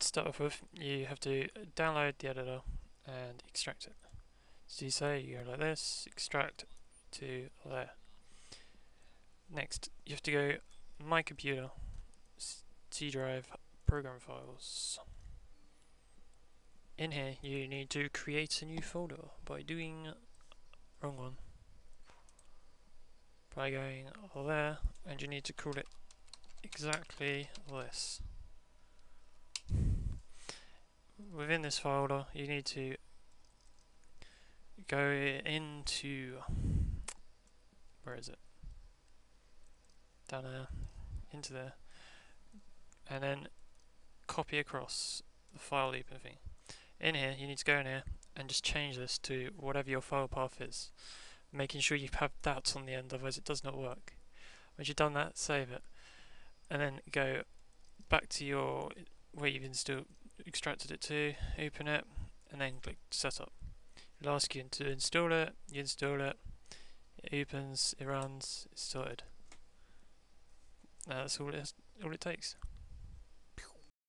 to start off with, you have to download the editor and extract it. So you say you go like this, extract to there. Next, you have to go My Computer, C drive, Program Files. In here, you need to create a new folder by doing wrong one. By going there, and you need to call it exactly this. Within this folder, you need to go into where is it? Down there, into there, and then copy across the file looping thing. In here, you need to go in here and just change this to whatever your file path is, making sure you have dots on the end, otherwise it does not work. Once you've done that, save it, and then go back to your where you've installed extracted it to, open it, and then click setup. It'll ask you to install it, you install it, it opens, it runs, it's sorted. that's all it, all it takes.